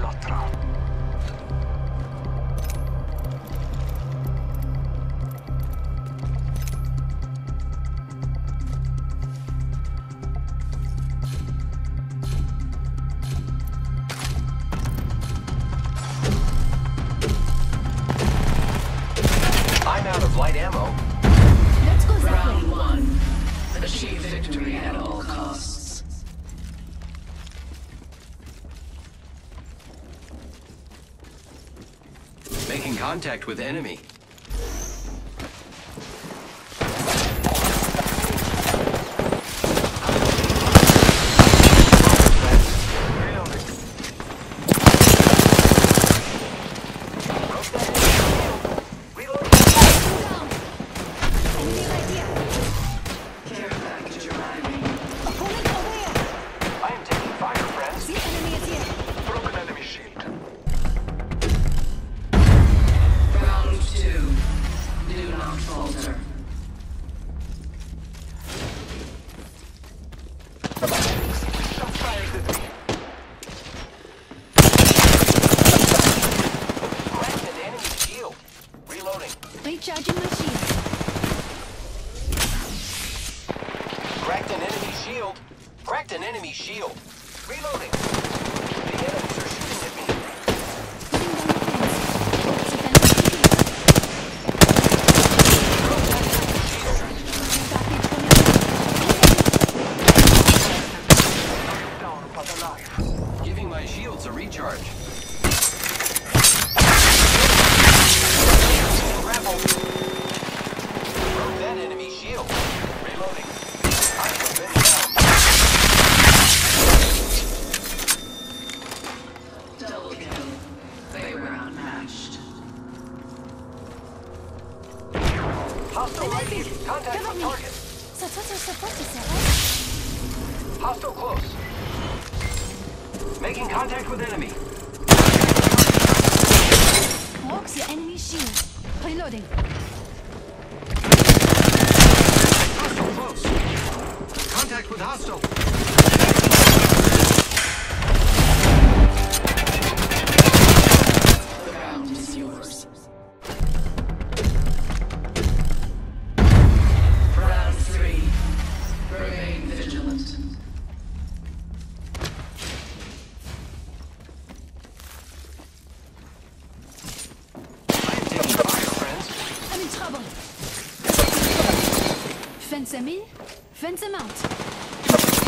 la. contact with enemy. shield. Cracked an enemy shield. Reloading. Contact on target. Hostile close. Making contact with enemy. Broke the enemy shield. Reloading. Hostile close. Contact with hostile. Fence him in, out.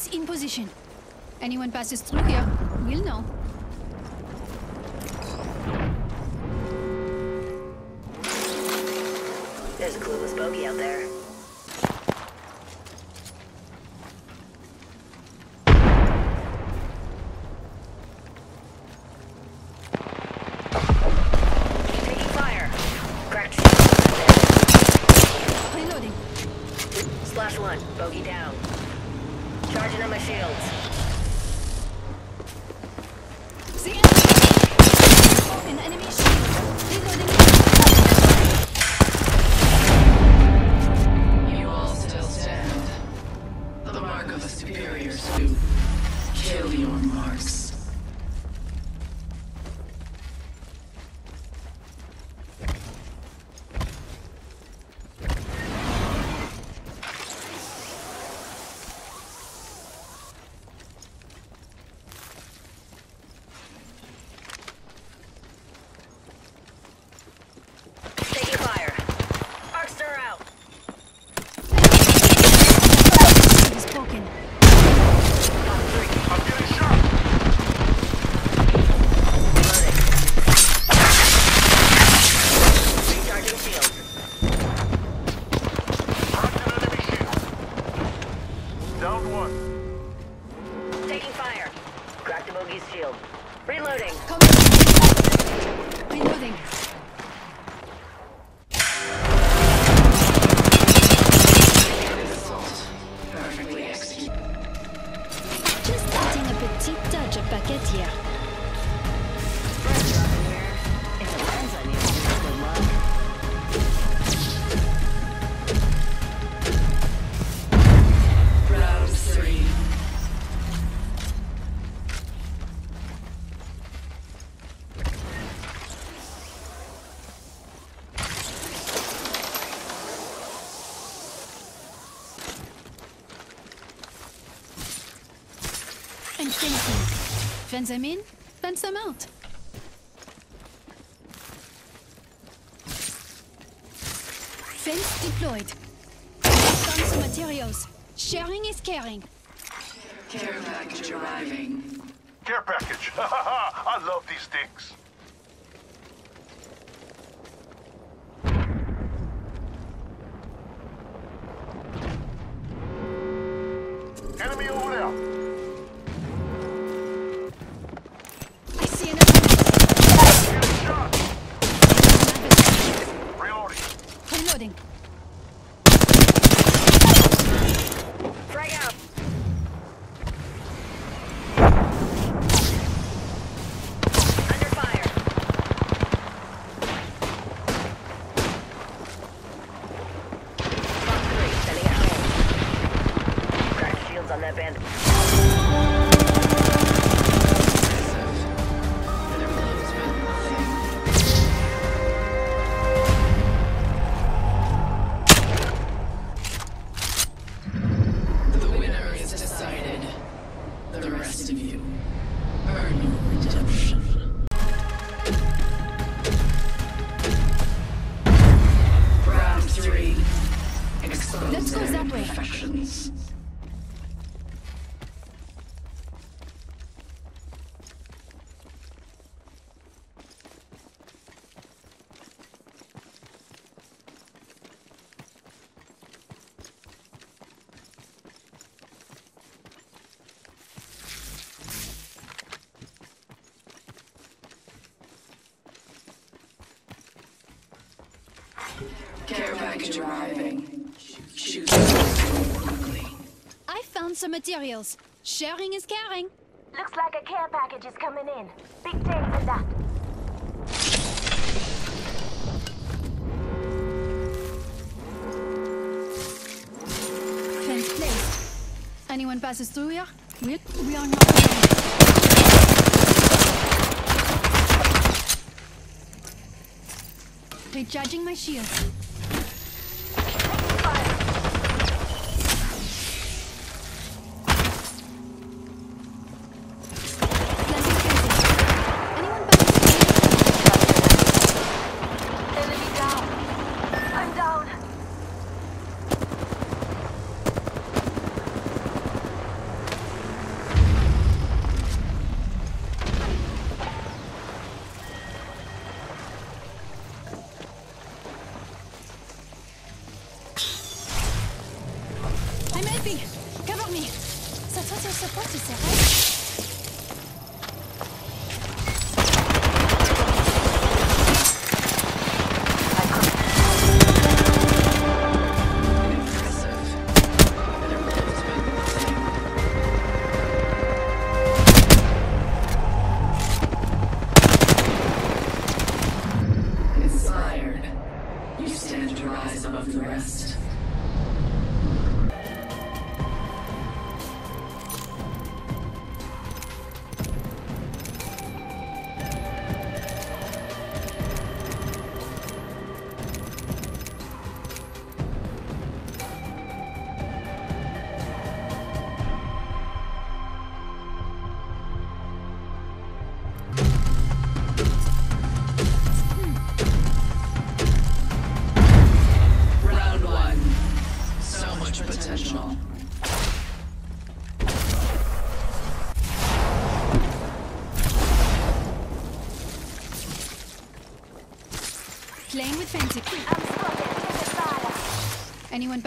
Defense in position. Anyone passes through here, we'll know. There's a clueless bogey out there. Odeon. Down one. Taking fire. Cracked the bogey's shield. Reloading. Come Reloading. and thinking. Fence them in, fence them out. Fence deployed. Comes materials. Sharing is caring. Care package arriving. Care package. Ha ha ha! I love these things. Reloading. Imperfections. Care package arriving. Choose quickly. I found some materials. Sharing is caring. Looks like a care package is coming in. Big things in that. Fence placed. Anyone passes through here? We, we are not alone. Recharging my shield.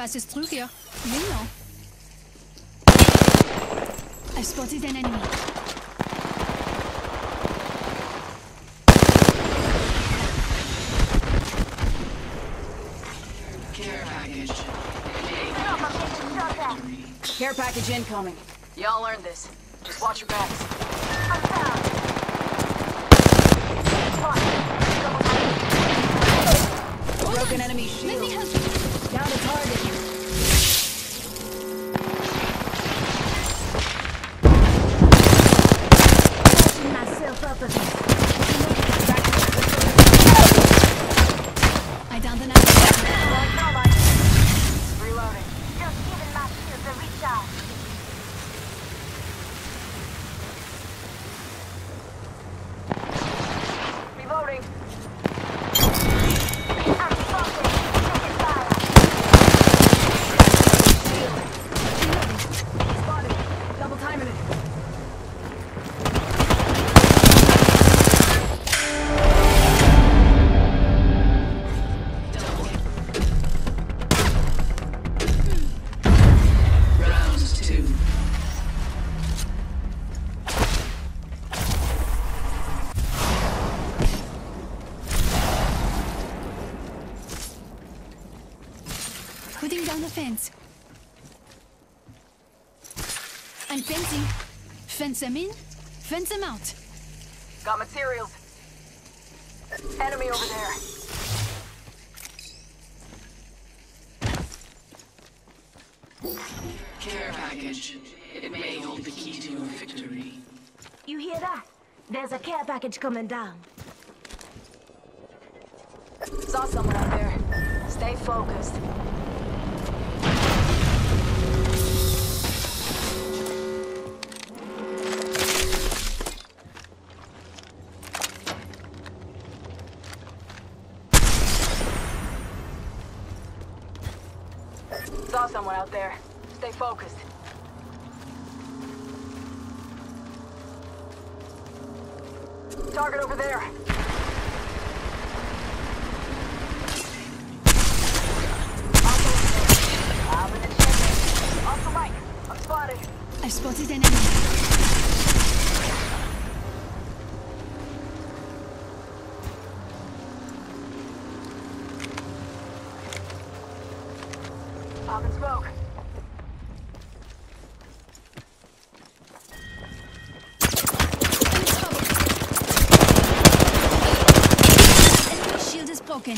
Passes through here? You know. I've spotted an enemy. Care package. I'm getting shot at. Care package incoming. Y'all earned this. Just watch your backs. I'm down. Broken enemy Let me help you. Down to target. down the fence. I'm fencing. Fence them in, fence them out. Got materials. Enemy over there. Care package. It may hold the key to your victory. You hear that? There's a care package coming down. Saw someone out there. Stay focused. Saw someone out there. Stay focused. Target over there. I spotted an enemy. Common smoke. Enemy shield is broken.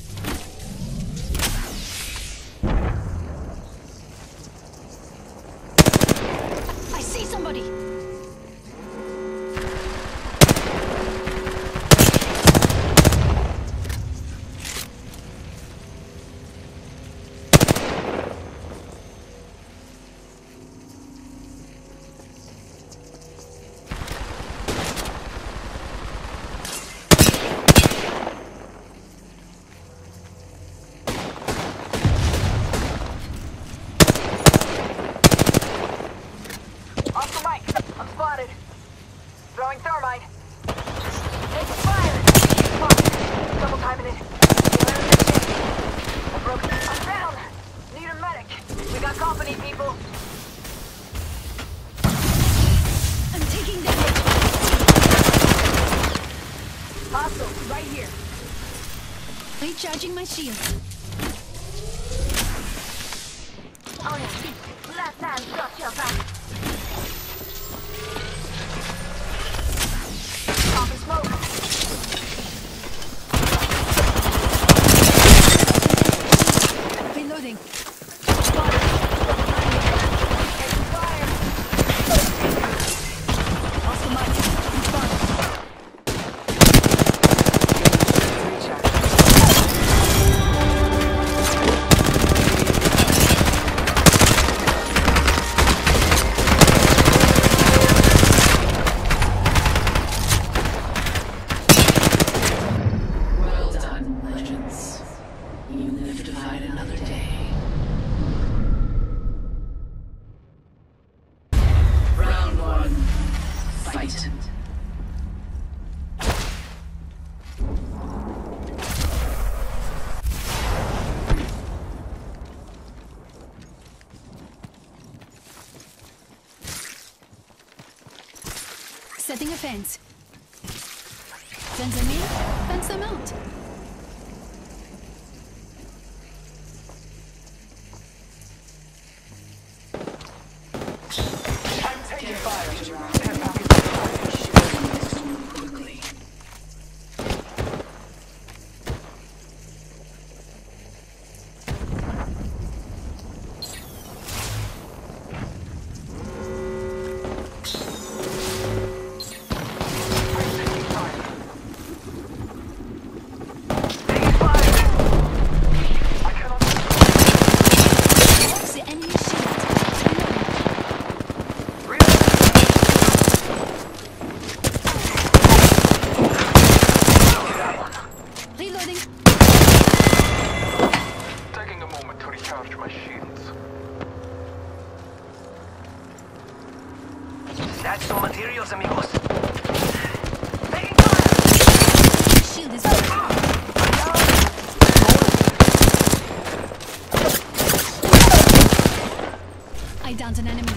the fence. Them in, fence them out. Downed an enemy.